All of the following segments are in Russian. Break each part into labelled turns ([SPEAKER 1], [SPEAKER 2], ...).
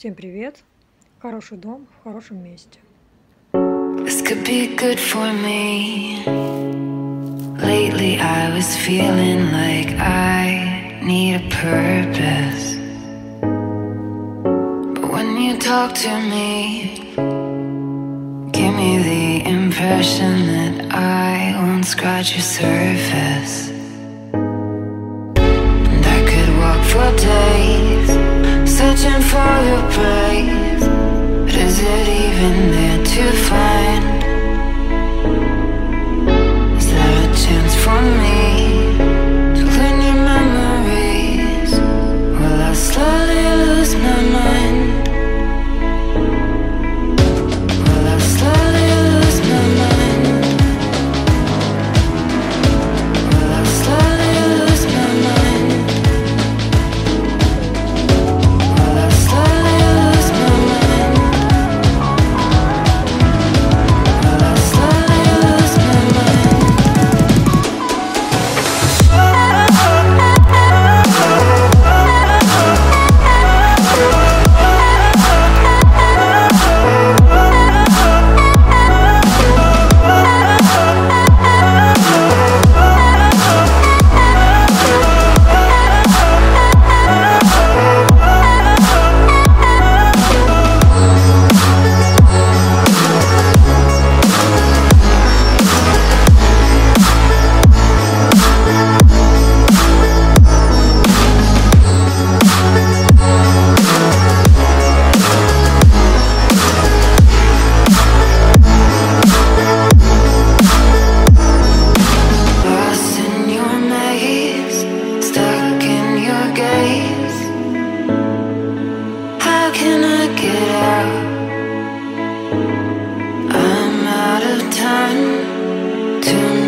[SPEAKER 1] Всем привет! Хороший дом в хорошем месте.
[SPEAKER 2] This could be good for me. Lately, I was feeling like I need a purpose. But when you talk to me, give me the impression that I won't scratch your surface. For your breath. Can I get out? I'm out of time to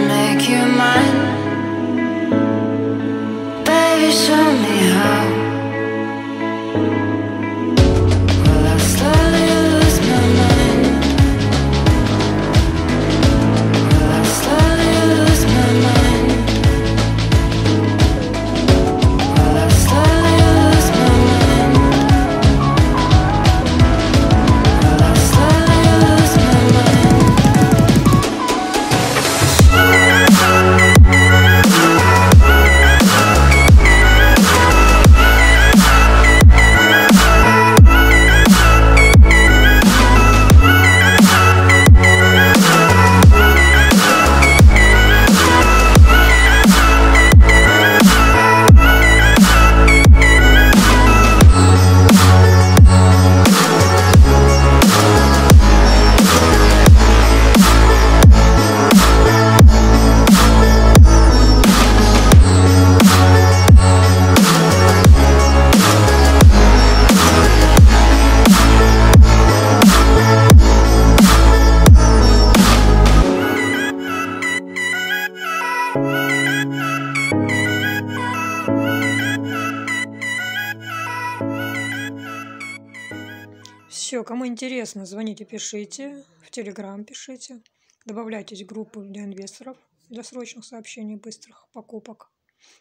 [SPEAKER 1] Все, кому интересно, звоните, пишите, в Телеграм пишите, добавляйтесь в группу для инвесторов для срочных сообщений, быстрых покупок.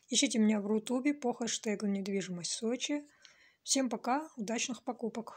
[SPEAKER 1] Ищите меня в Рутубе по хэштегу недвижимость Сочи. Всем пока, удачных покупок!